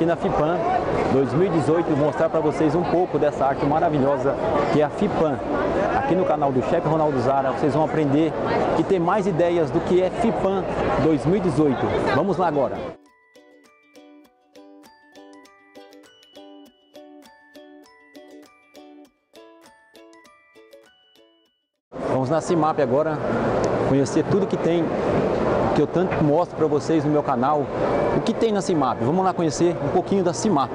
aqui na FIPAM 2018 mostrar para vocês um pouco dessa arte maravilhosa que é a FIPAM. Aqui no canal do chefe Ronaldo Zara vocês vão aprender e ter mais ideias do que é FIPAM 2018. Vamos lá agora. Vamos na CIMAP agora, conhecer tudo que tem, que eu tanto mostro para vocês no meu canal. O que tem na CIMAP? Vamos lá conhecer um pouquinho da CIMAP.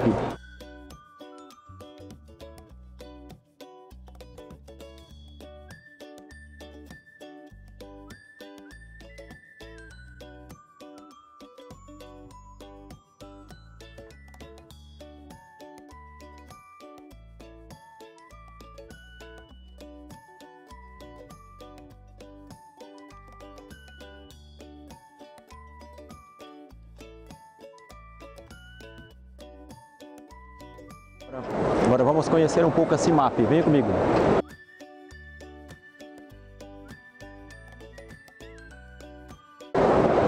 Agora vamos conhecer um pouco a CIMAP. Venha comigo.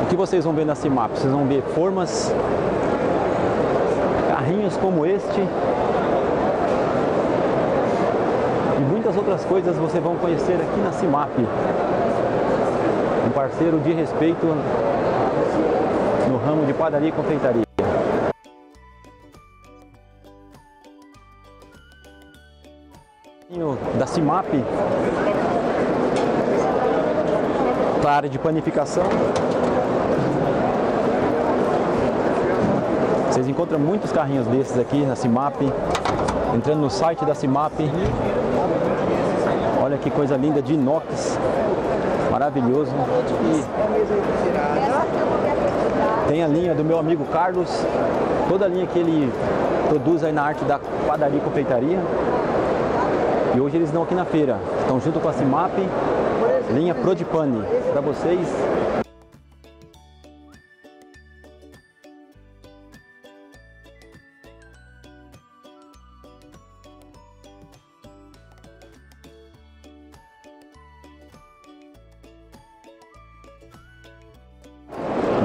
O que vocês vão ver na CIMAP? Vocês vão ver formas, carrinhos como este e muitas outras coisas vocês vão conhecer aqui na CIMAP. Um parceiro de respeito no ramo de padaria e confeitaria. CIMAP para área de panificação. Vocês encontram muitos carrinhos desses aqui na CIMAP. Entrando no site da CIMAP. Olha que coisa linda de inox. Maravilhoso. Tem a linha do meu amigo Carlos. Toda a linha que ele produz aí na arte da padaria e confeitaria. E hoje eles estão aqui na feira. Estão junto com a CIMAP, linha Prodipane, para vocês.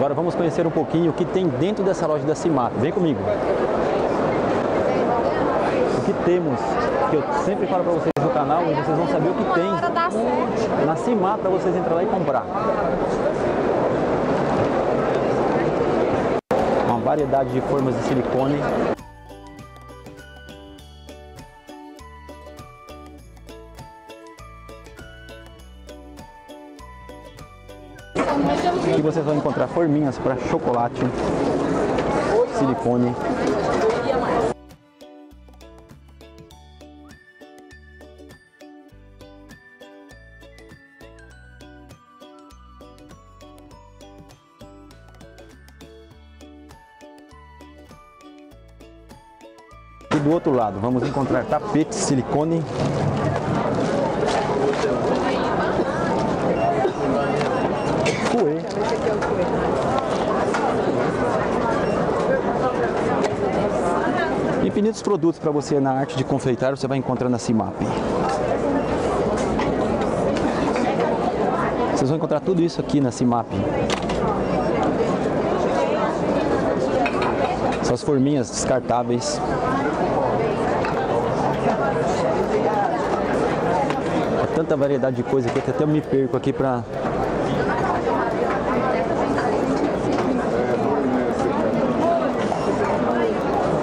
Agora vamos conhecer um pouquinho o que tem dentro dessa loja da CIMAP. Vem comigo. O que temos, que eu sempre falo para vocês no canal, e vocês vão saber o que tem na CIMAP para vocês entrar lá e comprar. Uma variedade de formas de silicone. Aqui vocês vão encontrar forminhas para chocolate, silicone. Do outro lado vamos encontrar tapete silicone. Fouet. Infinitos produtos para você na arte de confeitar você vai encontrar na CIMAP. Vocês vão encontrar tudo isso aqui na CIMAP. Essas forminhas descartáveis. Tanta variedade de coisa aqui que até me perco aqui para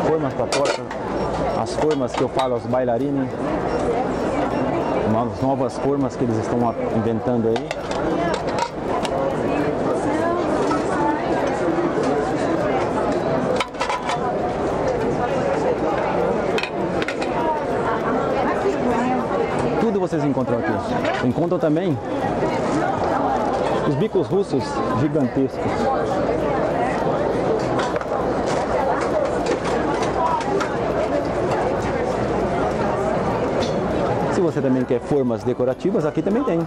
formas para torta, as formas que eu falo aos bailarines, as novas formas que eles estão inventando aí. Vocês encontram aqui. Encontram também os bicos russos gigantescos. Se você também quer formas decorativas, aqui também tem.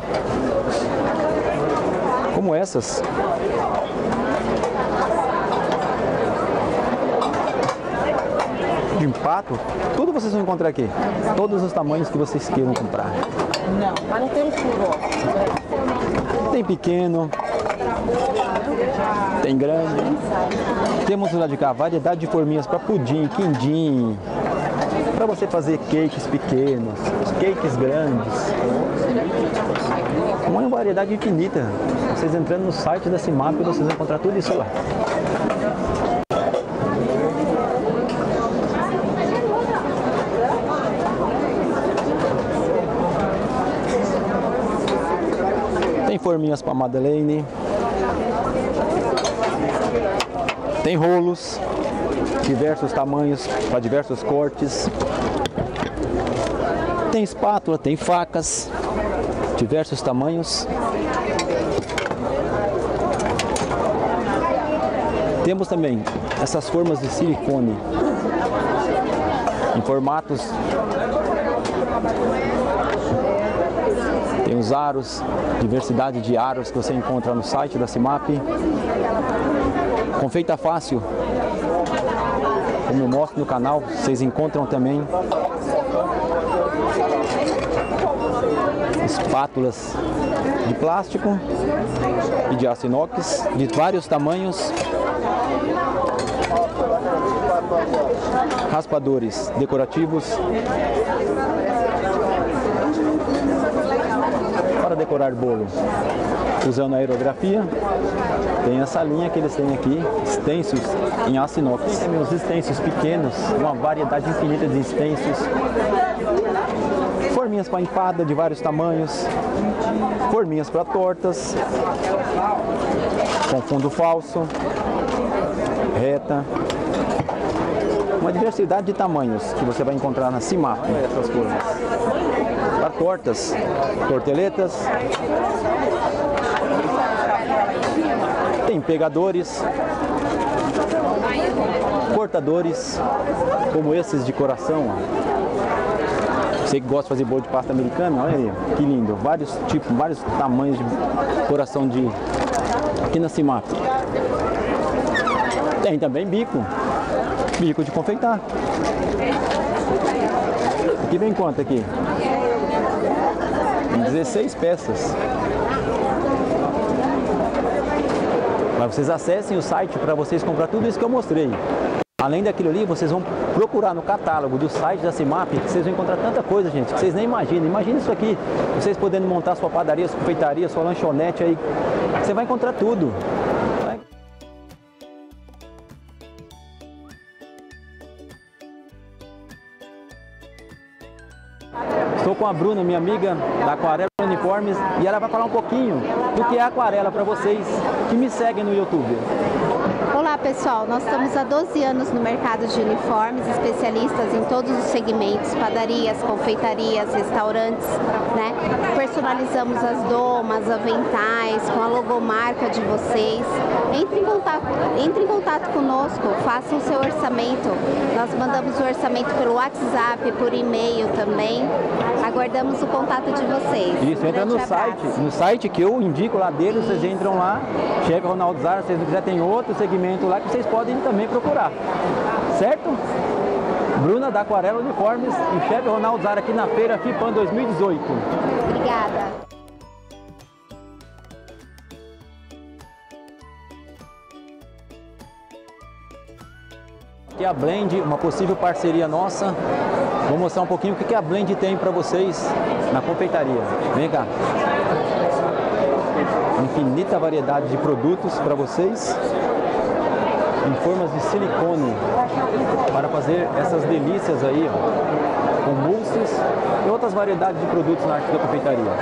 Como essas. De empato, tudo vocês vão encontrar aqui. Todos os tamanhos que vocês queiram comprar. Não, mas não tem furo. Tem pequeno, Tem grande. Temos lado de cá variedade de forminhas para pudim, quindim, para você fazer cakes pequenos, cakes grandes. Uma variedade infinita. Vocês entrando no site da Cimap, vocês vão encontrar tudo isso lá. Forminhas para Madeleine. Tem rolos, diversos tamanhos, para diversos cortes. Tem espátula, tem facas, diversos tamanhos. Temos também essas formas de silicone em formatos. Tem os aros, diversidade de aros que você encontra no site da CIMAP. Confeita fácil, como eu mostro no canal, vocês encontram também espátulas de plástico e de aço inox de vários tamanhos, raspadores decorativos para decorar bolo usando aerografia. Tem essa linha que eles têm aqui, extensos em aço inox. Tem os extensos pequenos, uma variedade infinita de extensos. Forminhas para empada de vários tamanhos, forminhas para tortas, com fundo falso, reta, uma diversidade de tamanhos que você vai encontrar na CIMAP, essas formas. Para tortas, torteletas, tem pegadores, cortadores, como esses de coração. Você que gosta de fazer bolo de pasta americana, olha aí, que lindo. Vários tipos, vários tamanhos de coração de aqui na Cimap. Tem também bico, bico de confeitar. Aqui vem quanto aqui? 16 peças. Mas vocês acessem o site para vocês comprar tudo isso que eu mostrei. Além daquilo ali, vocês vão procurar no catálogo do site da CIMAP, que vocês vão encontrar tanta coisa, gente, que vocês nem imaginam. Imagina isso aqui, vocês podendo montar sua padaria, sua confeitaria, sua lanchonete aí. Você vai encontrar tudo. Com a Bruna, minha amiga da Aquarela Uniformes, e ela vai falar um pouquinho do que é aquarela para vocês que me seguem no YouTube. Olá pessoal, nós estamos há 12 anos no mercado de uniformes, especialistas em todos os segmentos, padarias, confeitarias, restaurantes, né? Personalizamos as domas, aventais, com a logomarca de vocês. Entre em contato, entre em contato conosco, faça o seu orçamento. Nós mandamos o orçamento pelo WhatsApp, por e-mail também. Aguardamos o contato de vocês. Isso, entra no site, no site que eu indico lá deles, vocês entram lá, chefe Ronaldo Zara, se vocês não quiserem, tem outro segmento lá que vocês podem também procurar. Certo? Bruna da Aquarela Uniformes e chefe Ronaldo Zara aqui na feira FIPAN 2018. Obrigada. Aqui a Blend, uma possível parceria nossa. Vou mostrar um pouquinho o que a Blend tem para vocês na confeitaria. Vem cá. Infinita variedade de produtos para vocês em formas de silicone para fazer essas delícias aí, ó, com mousses e outras variedades de produtos na arte da confeitaria.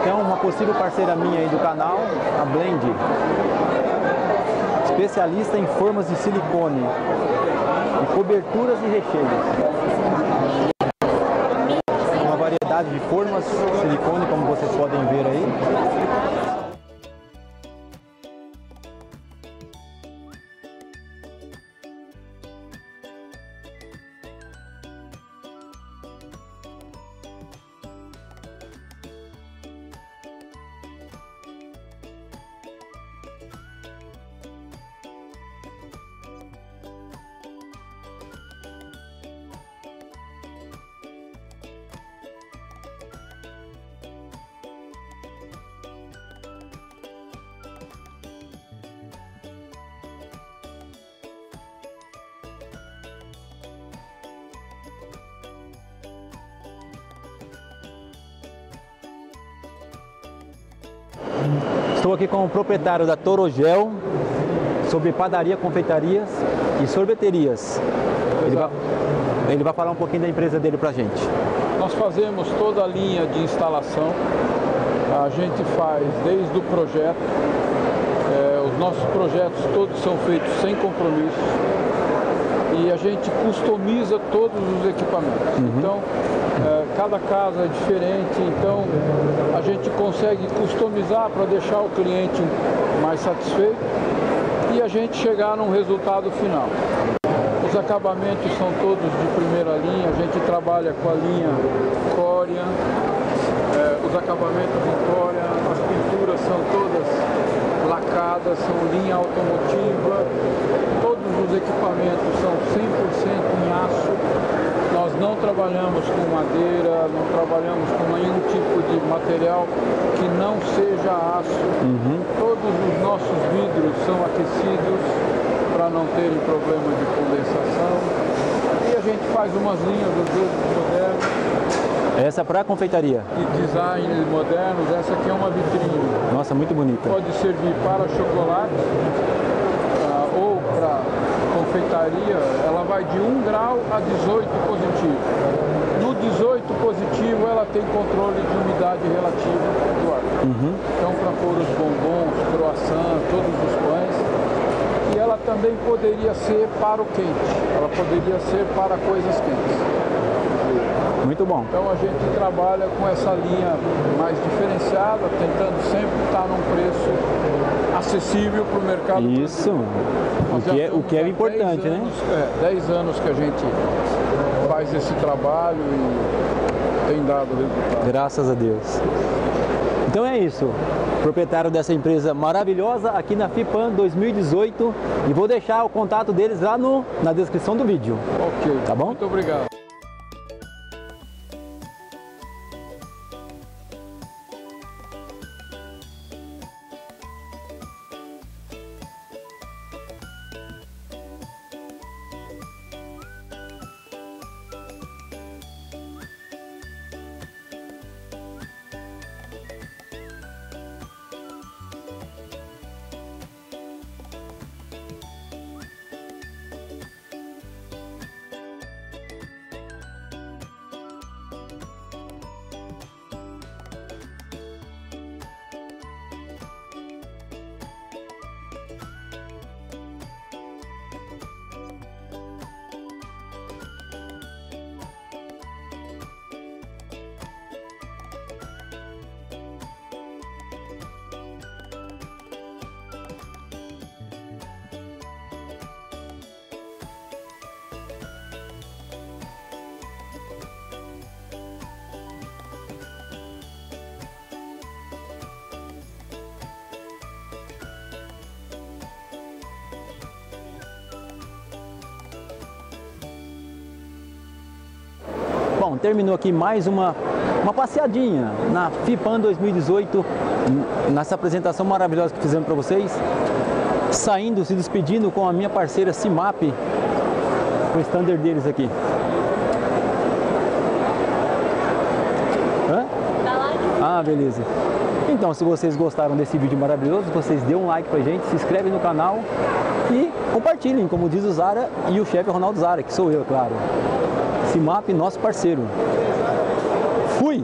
Então, uma possível parceira minha aí do canal, a Blend, especialista em formas de silicone, coberturas e recheios. Uma variedade de formas de silicone, como vocês podem ver aí. Estou aqui com o proprietário da Torogel sobre padaria, confeitarias e sorveterias. Ele vai, ele vai falar um pouquinho da empresa dele para a gente. Nós fazemos toda a linha de instalação. A gente faz desde o projeto. É, os nossos projetos todos são feitos sem compromisso e a gente customiza todos os equipamentos. Uhum. Então, é, cada casa é diferente, então gente consegue customizar para deixar o cliente mais satisfeito e a gente chegar num resultado final. Os acabamentos são todos de primeira linha, a gente trabalha com a linha Corian, é, os acabamentos em Corian, as pinturas são todas lacadas, são linha automotiva, todos os equipamentos são 100% em aço, nós não trabalhamos com madeira, não trabalhamos com nenhum tipo de material que não seja aço. Uhum. Todos os nossos vidros são aquecidos para não terem problema de condensação. E a gente faz umas linhas dos dedos modernos. Essa é para a confeitaria? De design modernos, essa aqui é uma vitrine. Nossa, muito bonita. Pode servir para chocolate confeitaria, ela vai de 1 grau a 18 positivo. No 18 positivo, ela tem controle de umidade relativa do ar. Uhum. Então, para pôr os bombons, croissant, todos os pães. E ela também poderia ser para o quente, ela poderia ser para coisas quentes. Muito bom. Então a gente trabalha com essa linha mais diferenciada, tentando sempre estar num preço acessível para o mercado. Isso. O que, é, o que é importante, né? anos, né? É, 10 anos que a gente faz esse trabalho e tem dado resultado. Graças a Deus. Então é isso. Proprietário dessa empresa maravilhosa aqui na FIPAN 2018 e vou deixar o contato deles lá no, na descrição do vídeo. Ok. Tá bom? Muito obrigado. Terminou aqui mais uma, uma passeadinha na FIPAN 2018, nessa apresentação maravilhosa que fizemos para vocês. Saindo, se despedindo com a minha parceira Cimap, o standard deles aqui. Hã? Ah, beleza. Então, se vocês gostaram desse vídeo maravilhoso, vocês dêem um like pra gente, se inscrevem no canal e compartilhem, como diz o Zara e o chefe Ronaldo Zara, que sou eu, claro. CIMAP, nosso parceiro. Fui!